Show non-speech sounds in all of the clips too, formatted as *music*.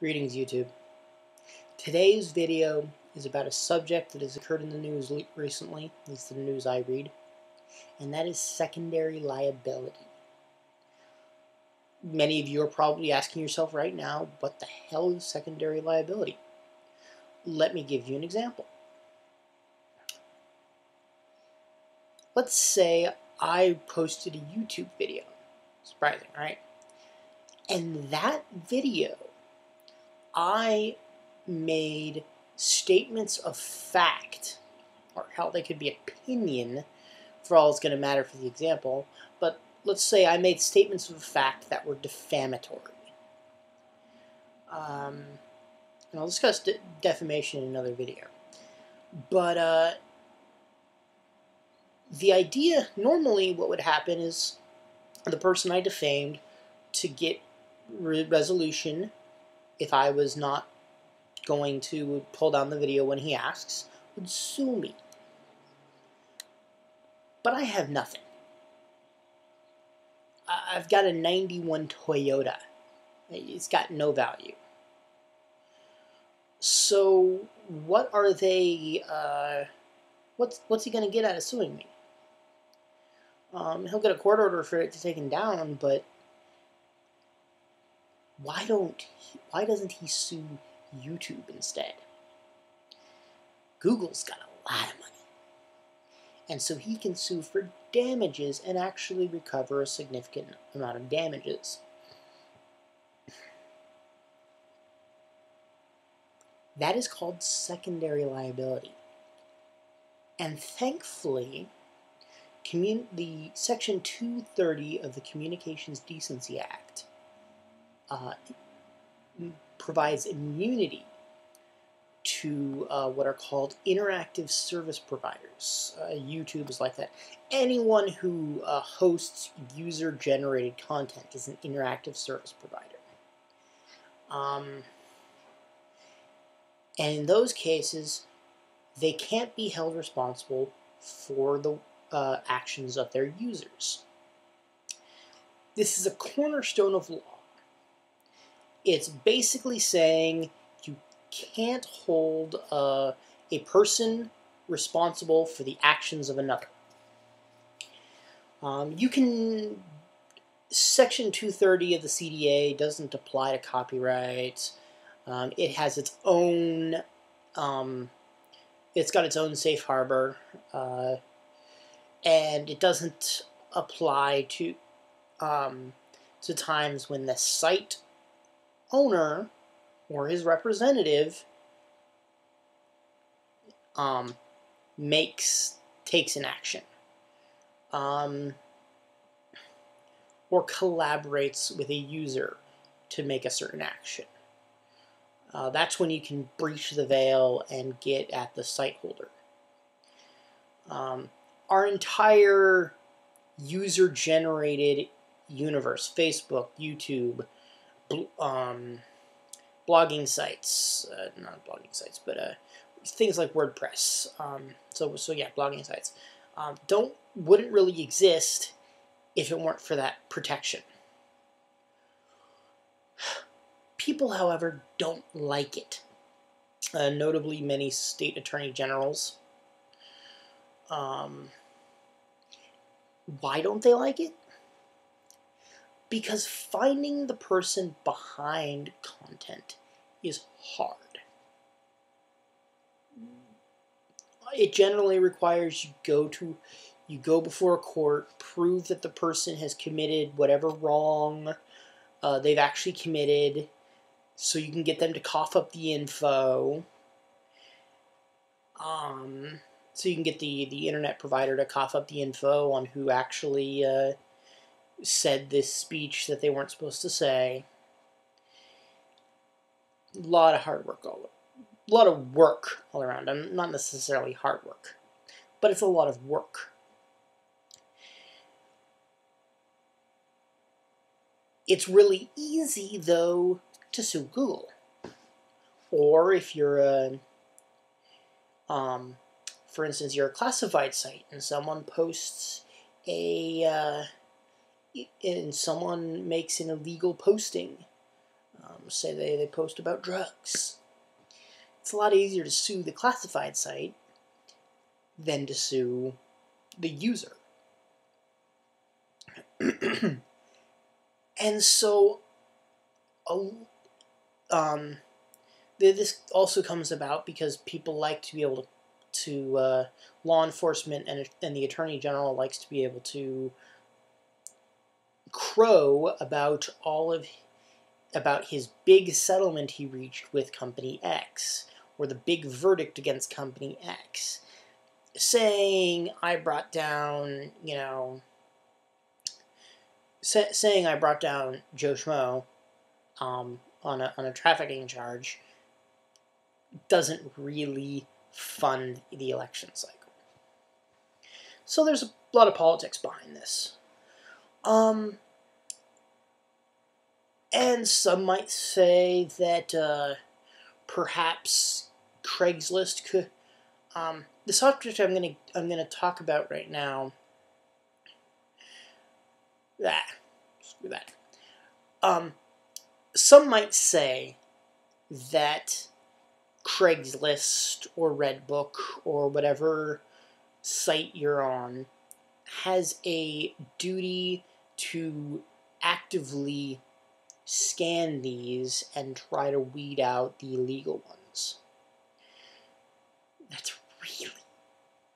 Greetings YouTube. Today's video is about a subject that has occurred in the news recently, at least the news I read, and that is secondary liability. Many of you are probably asking yourself right now, what the hell is secondary liability? Let me give you an example. Let's say I posted a YouTube video. Surprising, right? And that video I made statements of fact, or hell, they could be opinion, for all it's going to matter for the example, but let's say I made statements of fact that were defamatory. Um, and I'll discuss de defamation in another video. But uh, the idea, normally what would happen is the person I defamed to get re resolution if I was not going to pull down the video when he asks, would sue me. But I have nothing. I've got a 91 Toyota. It's got no value. So what are they, uh, what's, what's he going to get out of suing me? Um, he'll get a court order for it to take him down, but why don't why doesn't he sue YouTube instead? Google's got a lot of money. And so he can sue for damages and actually recover a significant amount of damages. That is called secondary liability. And thankfully, the Section 230 of the Communications Decency Act uh, provides immunity to uh, what are called interactive service providers. Uh, YouTube is like that. Anyone who uh, hosts user-generated content is an interactive service provider. Um, and in those cases, they can't be held responsible for the uh, actions of their users. This is a cornerstone of law it's basically saying you can't hold uh, a person responsible for the actions of another. Um, you can, Section 230 of the CDA doesn't apply to copyright. Um, it has its own, um, it's got its own safe harbor, uh, and it doesn't apply to, um, to times when the site owner or his representative um, makes takes an action um, or collaborates with a user to make a certain action. Uh, that's when you can breach the veil and get at the site holder. Um, our entire user-generated universe, Facebook, YouTube, um, blogging sites, uh, not blogging sites, but uh, things like WordPress. Um, so, so yeah, blogging sites um, don't wouldn't really exist if it weren't for that protection. People, however, don't like it. Uh, notably, many state attorney generals. Um, why don't they like it? Because finding the person behind content is hard. It generally requires you go to you go before a court, prove that the person has committed whatever wrong uh, they've actually committed, so you can get them to cough up the info. Um, so you can get the the internet provider to cough up the info on who actually uh, said this speech that they weren't supposed to say. A lot of hard work all a lot of work all around. I'm not necessarily hard work, but it's a lot of work. It's really easy though to sue Google. Or if you're a um, for instance, you're a classified site and someone posts a uh, and someone makes an illegal posting, um, Say they, they post about drugs. It's a lot easier to sue the classified site than to sue the user. *clears throat* and so, um, this also comes about because people like to be able to, to uh, law enforcement and, and the attorney general likes to be able to crow about all of about his big settlement he reached with company X or the big verdict against company X saying I brought down, you know, say, saying I brought down Joe Schmo um, on a on a trafficking charge doesn't really fund the election cycle. So there's a lot of politics behind this. Um, and some might say that uh, perhaps Craigslist could. Um, the subject I'm gonna I'm gonna talk about right now. Ah, screw that. Um, some might say that Craigslist or Redbook or whatever site you're on has a duty to actively scan these and try to weed out the illegal ones. That's really,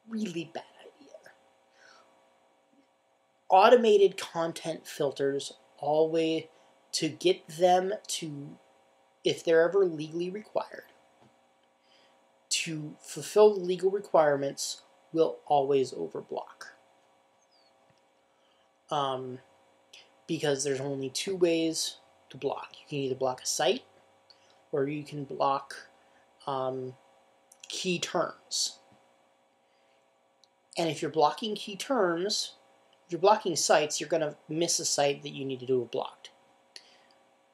really bad idea. Automated content filters always to get them to, if they're ever legally required, to fulfill the legal requirements will always overblock. Um, because there's only two ways to block. You can either block a site or you can block um, key terms. And if you're blocking key terms, if you're blocking sites, you're going to miss a site that you need to do a blocked.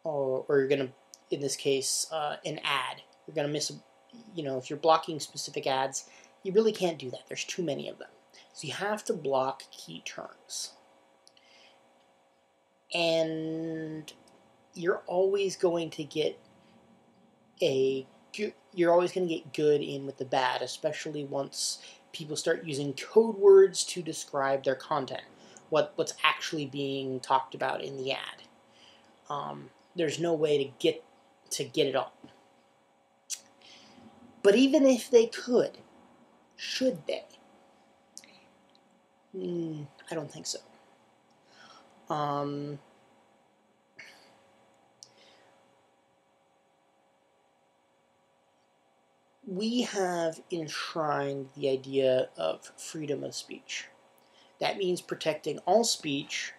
Or, or you're going to, in this case, uh, an ad. You're going to miss, a, you know, if you're blocking specific ads, you really can't do that. There's too many of them. So you have to block key terms. And you're always going to get a you're always going to get good in with the bad, especially once people start using code words to describe their content, what what's actually being talked about in the ad. Um, there's no way to get to get it all. But even if they could, should they? Mm, I don't think so. Um, we have enshrined the idea of freedom of speech. That means protecting all speech.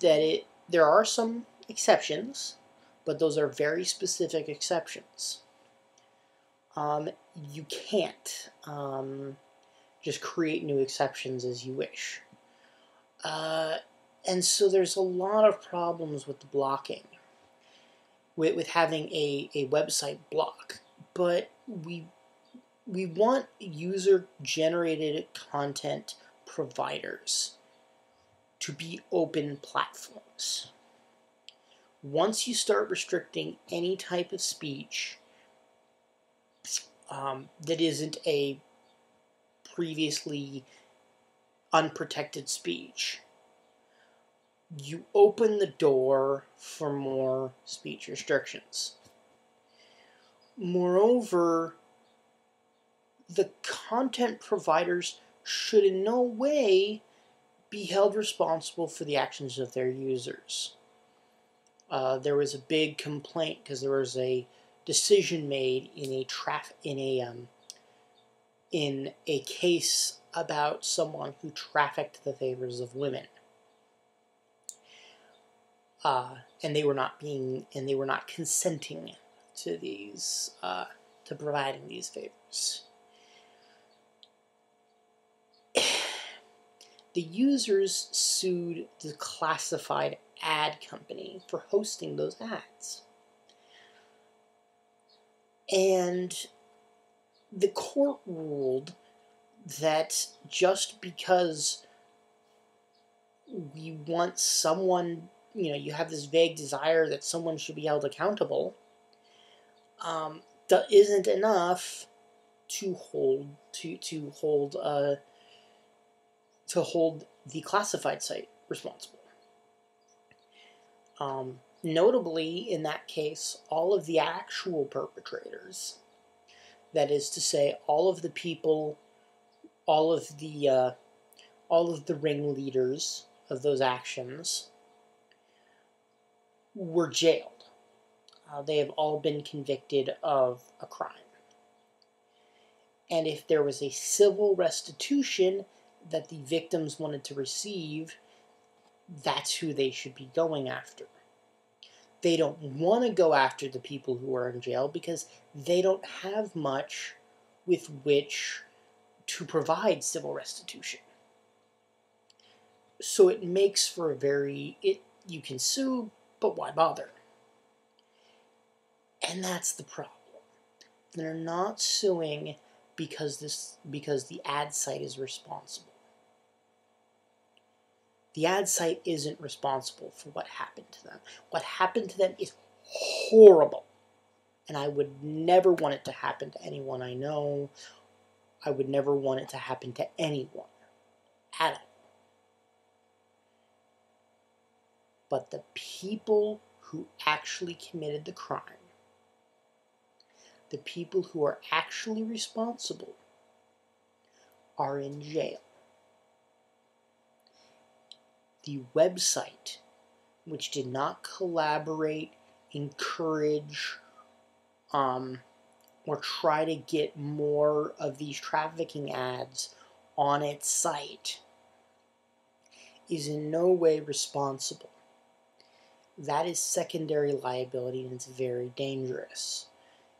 That it there are some exceptions, but those are very specific exceptions. Um, you can't um, just create new exceptions as you wish. Uh, and so there's a lot of problems with the blocking with, with having a, a website block, but we we want user generated content providers to be open platforms. Once you start restricting any type of speech um, that isn't a previously unprotected speech, you open the door for more speech restrictions. Moreover, the content providers should in no way be held responsible for the actions of their users. Uh, there was a big complaint because there was a decision made in a traf- in a um, in a case about someone who trafficked the favors of women uh, and they were not being and they were not consenting to these uh, to providing these favors. *sighs* the users sued the classified ad company for hosting those ads. And the court ruled that just because we want someone you know you have this vague desire that someone should be held accountable um, that isn't enough to hold to to hold uh, to hold the classified site responsible. Um, notably, in that case, all of the actual perpetrators, that is to say, all of the people, all of the uh, all of the ringleaders of those actions, were jailed. Uh, they have all been convicted of a crime. And if there was a civil restitution that the victims wanted to receive, that's who they should be going after. They don't want to go after the people who are in jail because they don't have much with which to provide civil restitution. So it makes for a very it you can sue, but why bother? And that's the problem. They're not suing because this because the ad site is responsible. The ad site isn't responsible for what happened to them. What happened to them is horrible. And I would never want it to happen to anyone I know. I would never want it to happen to anyone at all. But the people who actually committed the crime, the people who are actually responsible, are in jail the website, which did not collaborate, encourage, um, or try to get more of these trafficking ads on its site, is in no way responsible. That is secondary liability and it's very dangerous.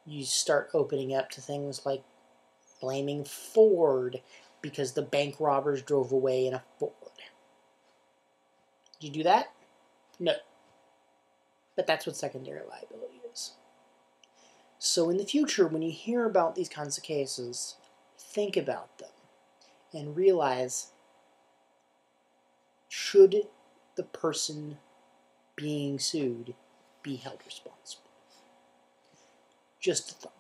You start opening up to things like blaming Ford because the bank robbers drove away in a Ford. Did you do that? No. But that's what secondary liability is. So in the future, when you hear about these kinds of cases, think about them and realize should the person being sued be held responsible? Just a thought.